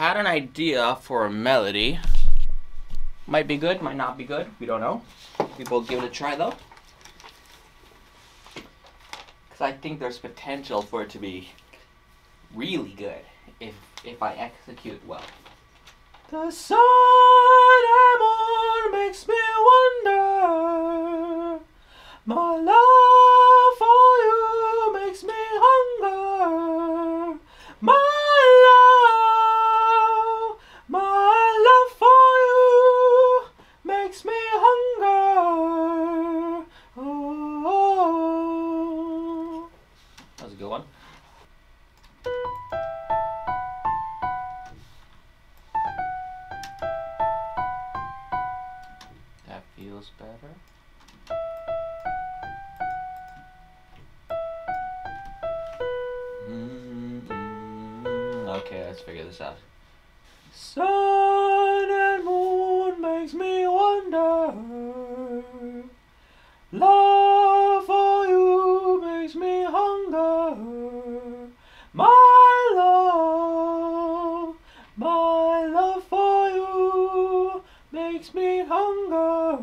had an idea for a melody. Might be good, might not be good. We don't know. People give it a try though. Because I think there's potential for it to be really good if if I execute well. The sun moon makes me wonder. My love feels better. Mm-mm. Okay, let's figure this out. Sun and moon makes me wonder. Love for you makes me hunger. My love, my love for you makes me hunger.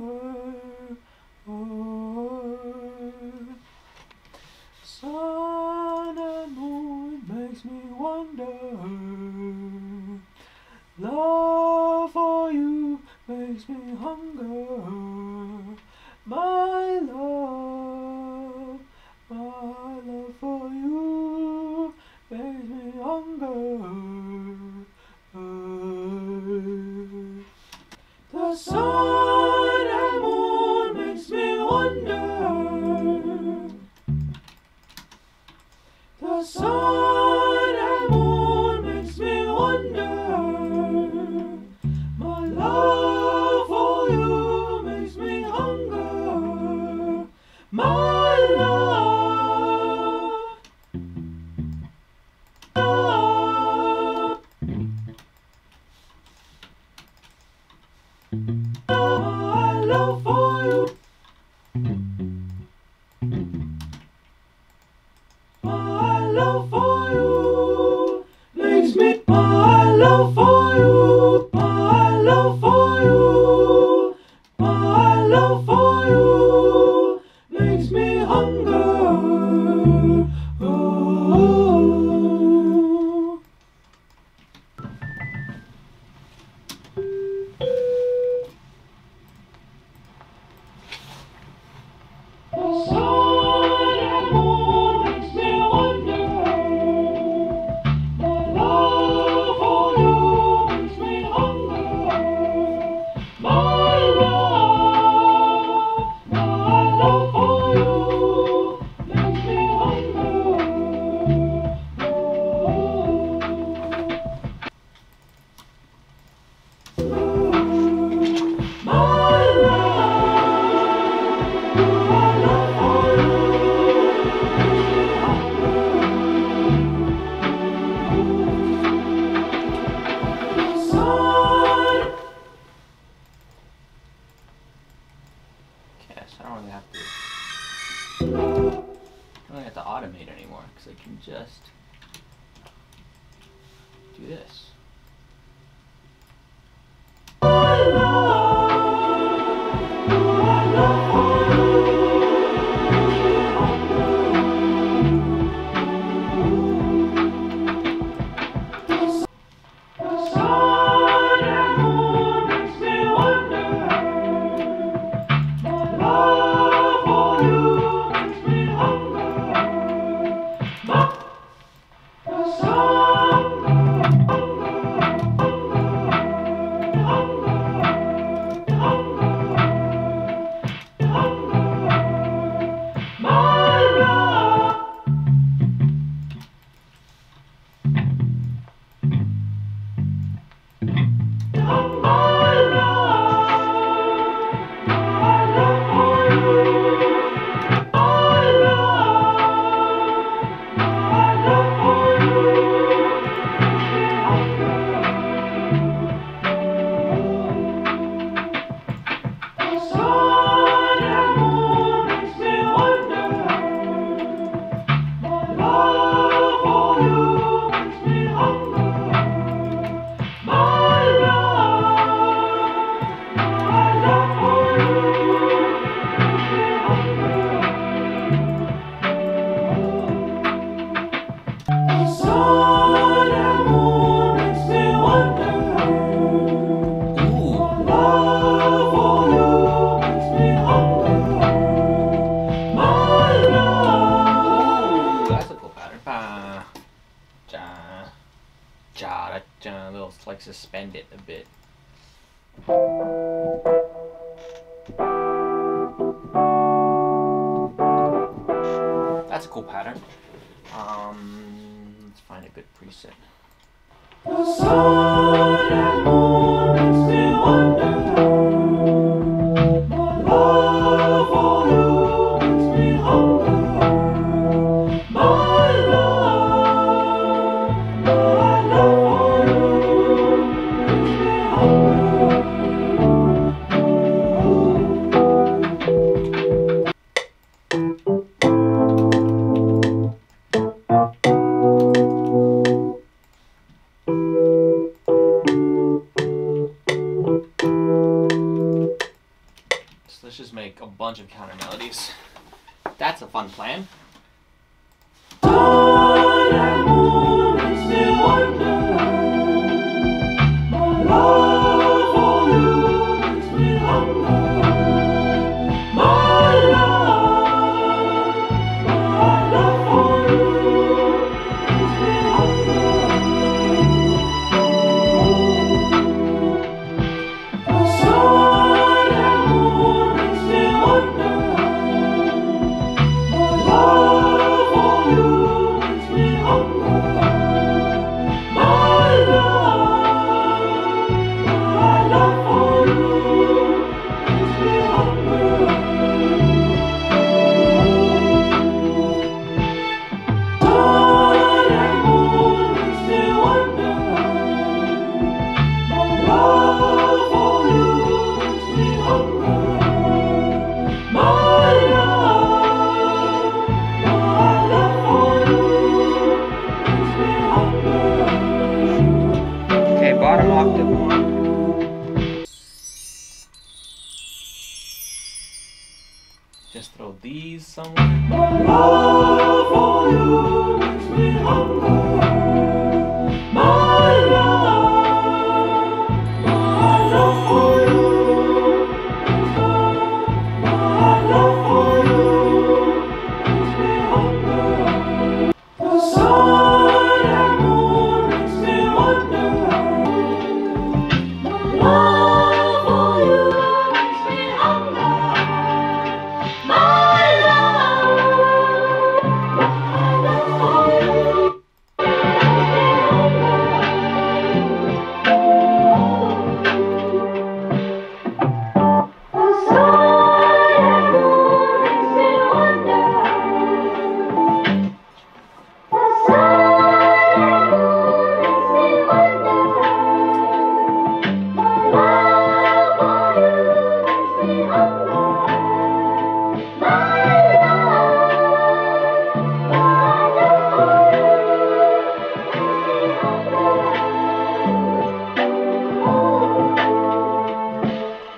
Sun and moon makes me wonder. Love for you makes me hunger. My love, my love for you makes me hunger. The sun and moon makes me wonder. The sun My Okay, I don't really have to. I don't really have to automate anymore because I can just do this. Like suspend it a bit. That's a cool pattern. Um, let's find a good preset. Let's just make a bunch of counter melodies. That's a fun plan.